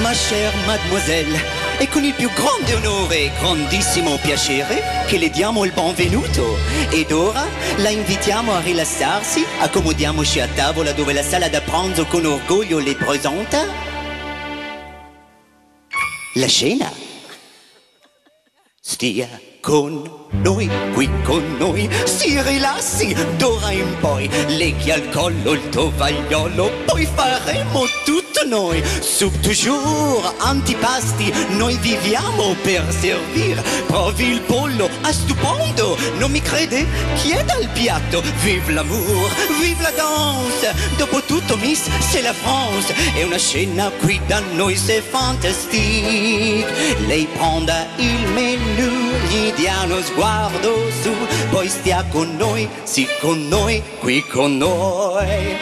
ma chère mademoiselle, è con il più grande onore e grandissimo piacere che le diamo il benvenuto. Ed ora la invitiamo a rilassarsi, accomodiamoci a tavola dove la sala da pranzo con orgoglio le presenta. La scena. Stia con noi, qui con noi, si rilassi d'ora in poi, leghi al collo il tovagliolo, poi faremo tutto noi, soup toujours, antipasti, noi viviamo per servir, provi il pollo, a stupendo, non mi crede? Chieda il piatto, vive l'amour, vive la danse, dopo tutto Miss, c'est la France, è una scena qui da noi, c'est fantastique, lei prenda il menù, gli dia uno sguardo su, poi stia con noi, sì con noi, qui con noi.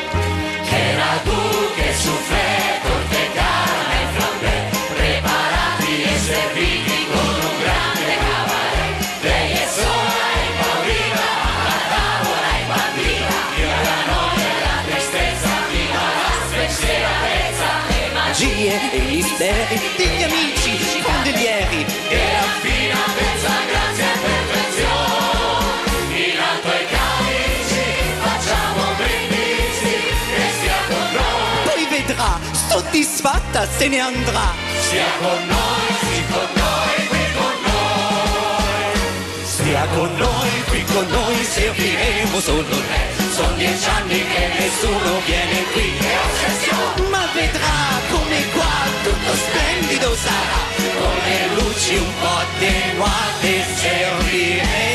Che ragù, misteri degli amici candelieri e la finalezza grazie a perfezione in alto ai calici facciamo brindisi e stia con noi. Poi vedrà soddisfatta se ne andrà. Stia con noi sì con noi qui con noi. Con noi qui con noi serviremo solo lei sono dieci anni che nessuno viene the